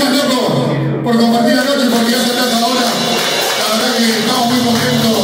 Gracias, loco, por compartir la noche, porque ya se trata ahora. La verdad que estamos muy contentos